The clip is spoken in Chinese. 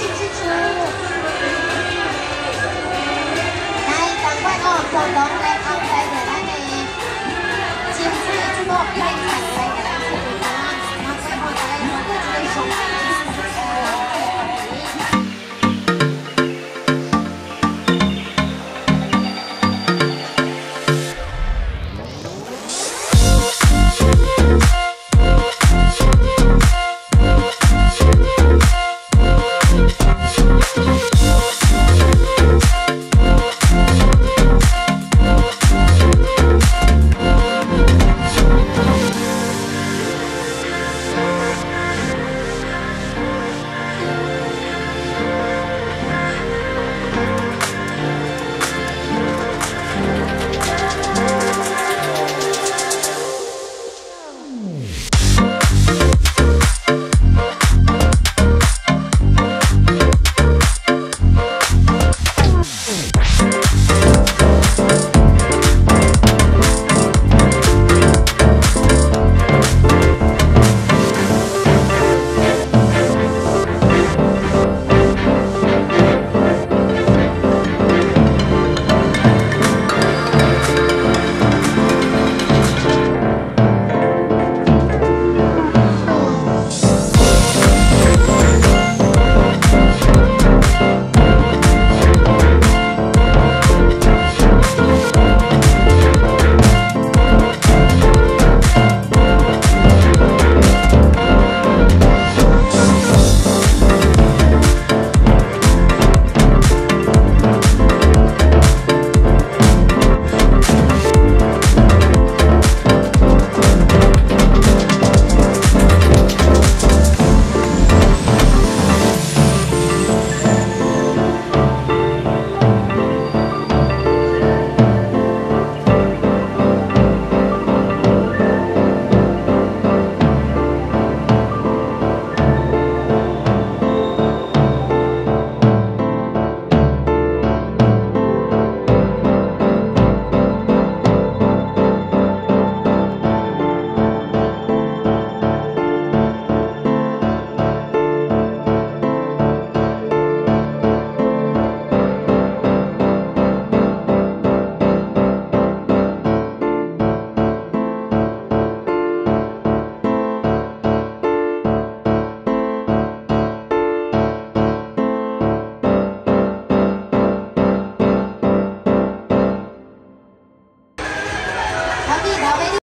细数，用